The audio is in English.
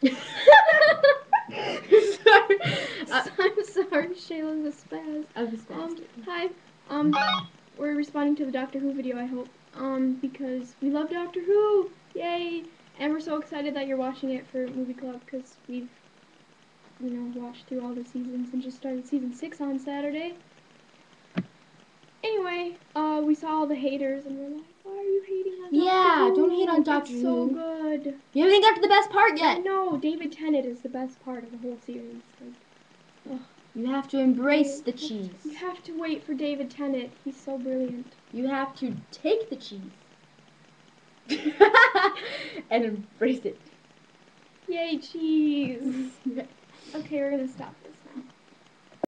sorry. Uh, I'm sorry, Shayla's a spaz. I was Um, hi. Um, we're responding to the Doctor Who video, I hope. Um, because we love Doctor Who! Yay! And we're so excited that you're watching it for Movie Club, because we've, you know, watched through all the seasons and just started season 6 on Saturday. Anyway, uh, we saw all the haters and we're like, why are you hating on Doctor Yeah, don't hate on oh, Doctor It's so Who." good. You haven't even got to the best part yet. No, David Tennant is the best part of the whole series. Like, You have to embrace the cheese. You have to wait for David Tennant. He's so brilliant. You have to take the cheese and embrace it. Yay, cheese! Okay, we're gonna stop this.